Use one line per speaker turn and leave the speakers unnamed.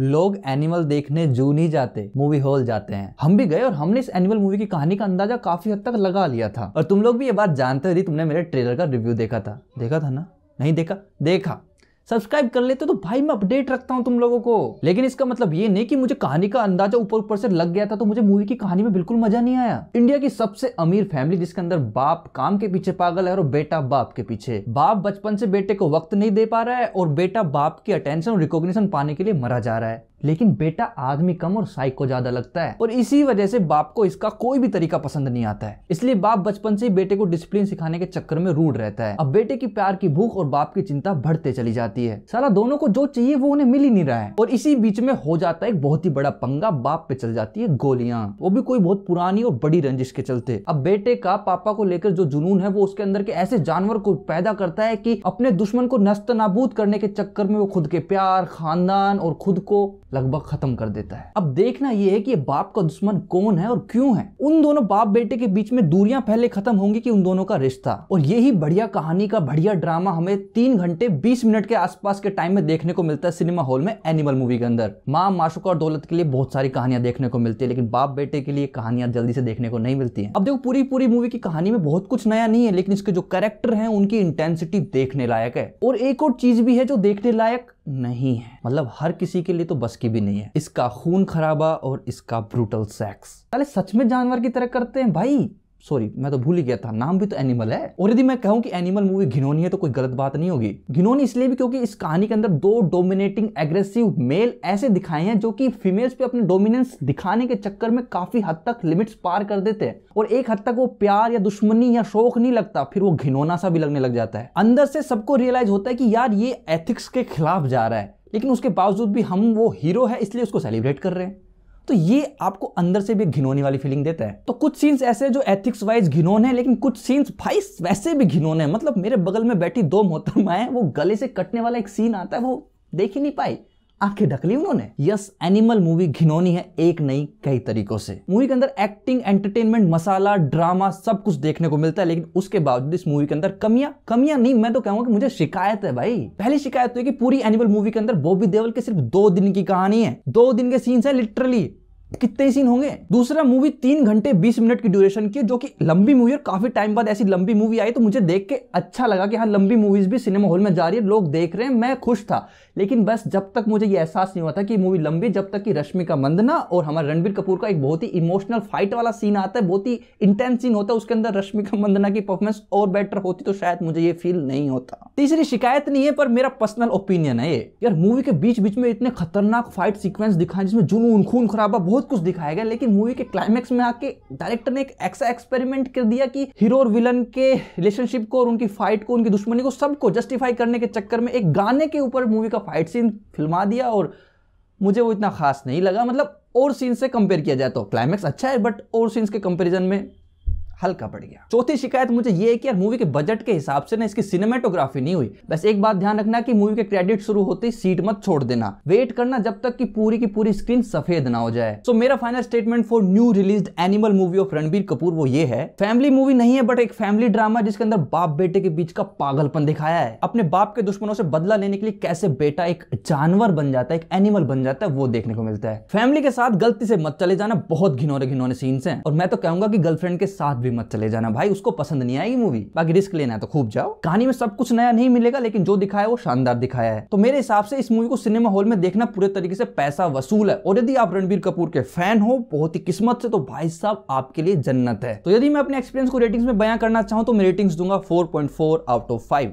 लोग एनिमल देखने जू नहीं जाते, मूवी हॉल जाते हैं। हम भी गए और हमने इस एनिमल मूवी की कहानी का अंदाज़ा काफ़ी हद तक लगा लिया था। और तुम लोग भी ये बात जानते हो तुमने मेरे ट्रेलर का रिव्यू देखा था। देखा था ना? नहीं देखा? देखा। सब्सक्राइब कर लेते तो भाई मैं अपडेट रखता हूँ तुम लोगों को। लेकिन इसका मतलब ये नहीं कि मुझे कहानी का अंदाज़ा ऊपर ऊपर से लग गया था तो मुझे मूवी की कहानी में बिल्कुल मज़ा नहीं आया। इंडिया की सबसे अमीर फैमिली जिसके अंदर बाप काम के पीछे पागल है और बेटा बाप के पीछे। बाप बचपन से बेटे को वक्त नहीं दे पा रहा है और बेटा बाप की अटेंशन और रिकॉग्निशन पाने के लिए मरा जा रहा है। लेकिन बेटा आदमी कम और साइको ज़्यादा लगता है। और इसी वजह से बाप को इसका कोई भी तरीका पसंद नहीं आता है। इसलिए बाप बचपन से ही बेटे को डिसिप्लिन सिखाने के चक्कर में रूढ़ रहता है। अब बेटे की प्यार की भूख और बाप की चिंता बढ़ते चली जाती है। साला दोनों को जो चाहिए वो उन्हें मिल ही नहीं रहा है। और इसी बीच में हो जाता है एक बहुत ही बड़ा पंगा। बाप पे चल जाती है गोलियाँ। वो भी कोई बहुत पुरानी और बड़ी रंजिश के चलते। अब बेटे का पापा को लेकर जो जुनून है वो उसके अंदर के ऐसे जानवर को पैदा करता है कि अपने दुश्मन को नस्त नाबूद करने के चक्कर में वो खुद के प्यार, खानदान और खुद को लगभग खत्म कर देता है। अब देखना यह है कि बाप का दुश्मन कौन है और क्यों है? उन दोनों बाप बेटे के बीच में दूरियाँ पहले खत्म होंगी कि उन दोनों का रिश्ता। और यही बढ़िया कहानी का बढ़िया ड्रामा हमें तीन घंटे बीस मिनट के आसपास के टाइम में देखने को मिलता है सिनेमा हॉल में एनिमल मूवी के अंदर। माँ माशुका और दौलत के लिए बहुत सारी कहानियाँ देखने को मिलती है, लेकिन बाप बेटे के लिए कहानियाँ जल्दी से देखने को नहीं मिलती है। अब देखो पूरी पूरी मूवी की कहानी में बहुत कुछ नया नहीं है, लेकिन इसके जो कैरेक्टर है, उनकी इंटेंसिटी देखने लायक है। और एक और चीज़ भी है जो देखने लायक नहीं है। मतलब हर किसी के लिए तो बस की भी नहीं है। इसका खून खराबा और इसका ब्रूटल सेक्स पहले सच में जानवर की तरह करते हैं भाई। सॉरी मैं तो भूल ही गया था। नाम भी तो एनिमल है। और यदि मैं कहूँ कि एनिमल मूवी घिनौनी है तो कोई गलत बात नहीं होगी। घिनौनी इसलिए भी क्योंकि इस कहानी के अंदर दो डोमिनेटिंग एग्रेसिव मेल ऐसे दिखाए हैं जो कि फीमेल्स पे अपने डोमिनेंस दिखाने के चक्कर में काफ़ी हद तक लिमिट्स पार कर देते हैं। और एक हद तक वो प्यार या दुश्मनी या शौक नहीं लगता, फिर वो घिनौना सा भी लगने लग जाता है। अंदर से सबको रियलाइज़ होता है कि यार ये एथिक्स के खिलाफ जा रहा है, लेकिन उसके बावजूद भी हम वो हीरो है, इसलिए उसको सेलिब्रेट कर रहे हैं। तो ये आपको अंदर से भी घिनोने वाली फीलिंग देता है। तो कुछ सीन्स ऐसे जो एथिक्स वाइज घिनौने हैं, लेकिन कुछ सीन्स भाई वैसे भी घिनौने हैं। मतलब मेरे बगल में बैठी दो मोहतरमाएँ वो गले से कटने वाला एक सीन आता है, वो देख ही नहीं पाई आँखें ढक ली उन्होंने। यस एनिमल मूवी घिनौनी है एक नई कई तरीकों से। मूवी के अंदर एक्टिंग एंटरटेनमेंट मसाला ड्रामा सब कुछ देखने को मिलता है, लेकिन उसके बावजूद इस मूवी के अंदर कमियाँ कमियाँ नहीं, मैं तो कहूँगा कि मुझे शिकायत है भाई। पहली शिकायत तो है कि पूरी एनिमल मूवी के अंदर बॉबी देवल के सिर्फ़ दो दिन की कहानी है। दो दिन के सीन्स है लिटरली कितने सीन होंगे। दूसरा मूवी तीन घंटे बीस मिनट की ड्यूरेशन की, जो कि लंबी मूवी और काफ़ी टाइम बाद ऐसी लंबी मूवी आई तो मुझे देख के अच्छा लगा कि हाँ लंबी मूवीज़ भी सिनेमा हॉल में जा रही है, लोग देख रहे हैं, मैं खुश था। लेकिन बस जब तक मुझे ये एहसास नहीं हुआ था कि मूवी लंबी, जब तक कि रश्मिका मंदना और हमारे रणबीर कपूर का एक बहुत ही इमोशनल फाइट वाला सीन आता है, बहुत ही इंटेंस सीन होता है, उसके अंदर रश्मिका मंदना की परफॉर्मेंस और बेटर होती तो शायद मुझे ये फील नहीं होता। तीसरी शिकायत नहीं है, पर मेरा पर्सनल ओपिनियन है ये। यार मूवी के बीच बीच में इतने खतरनाक फाइट सीक्वेंस दिखाए जिसमें जुनून, खून खराबा बहुत कुछ दिखाया गया, लेकिन मूवी के क्लाइमैक्स में आके डायरेक्टर ने एक ऐसा एक्सपेरिमेंट कर दिया कि हीरो और विलन के रिलेशनशिप को और उनकी फाइट को, उनकी दुश्मनी को सबको जस्टिफाई करने के चक्कर में एक गाने के ऊपर मूवी का फाइट सीन फिल्मा दिया और मुझे वो इतना खास नहीं लगा। मतलब और सीन से कंपेयर किया जाए तो क्लाइमैक्स अच्छा है बट और सीन्स के कंपेरिजन में हल्का पड़ गया। चौथी शिकायत मुझे ये है कि यार मूवी के बजट के हिसाब से ना इसकी सिनेमेटोग्राफी नहीं हुई। बस एक बात ध्यान रखना कि मूवी के क्रेडिट शुरू होते ही सीट मत छोड़ देना। वेट करना जब तक कि पूरी की पूरी स्क्रीन सफ़ेद ना हो जाए। सो so, मेरा final statement for new release Animal movie of Ranbir Kapoor वो ये है। फैमिली मूवी नहीं है बट एक फैमिली ड्रामा जिसके अंदर बाप बेटे के बीच का पागलपन दिखाया है। अपने बाप के दुश्मनों से बदला लेने के लिए कैसे बेटा एक जानवर बन जाता है एक एनिमल बन जाता है वो देखने को मिलता है। फैमिली के साथ गलती से मत चले जाना बहुत घिनौने घिनौने सीन्स हैं। और मैं तो कहूँगा कि गर्लफ्रेंड के साथ भी मत चले जाना भाई, उसको पसंद नहीं आएगी मूवी बाकी रिस्क लेना है तो खूब जाओ। कहानी में सब कुछ नया नहीं मिलेगा, लेकिन जो दिखाया वो शानदार दिखाया है। तो मेरे हिसाब से इस मूवी को सिनेमा हॉल में देखना पूरे तरीके से पैसा वसूल है। और यदि आप रणबीर कपूर के फ़ैन हो, बहुत ही किस्मत से तो भाई साहब, आपके लिए जन्नत है। तो यदि मैं अपने एक्सपीरियंस को रेटिंग्स में बयां करना चाहूँ तो मैं रेटिंग्स दूँगा फोर आउट ऑफ़ 5